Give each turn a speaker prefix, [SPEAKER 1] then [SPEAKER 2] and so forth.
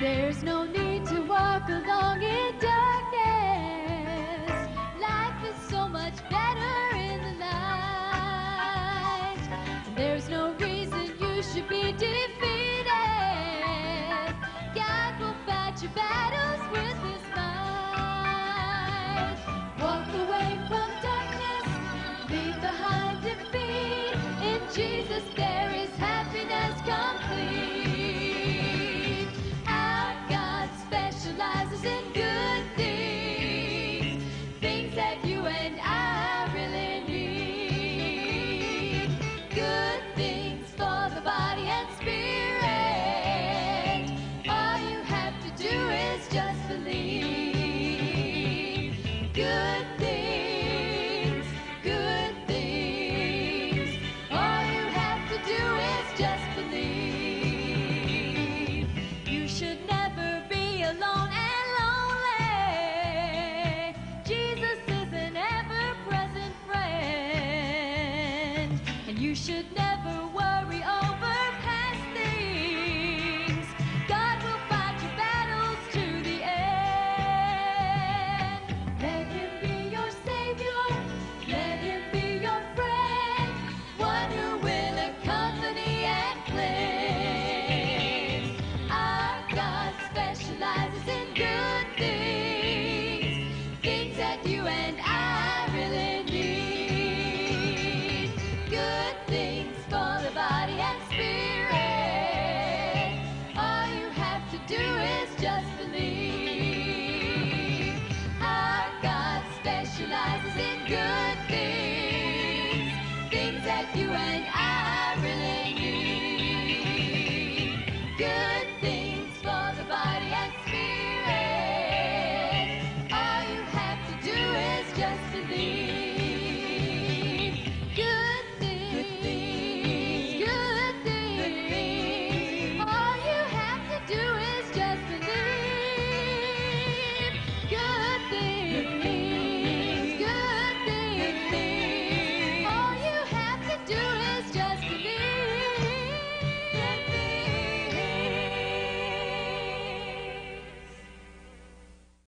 [SPEAKER 1] There's no need to walk along in darkness. Life is so much better in the light. There's no reason you should be. this should know. that you and I really.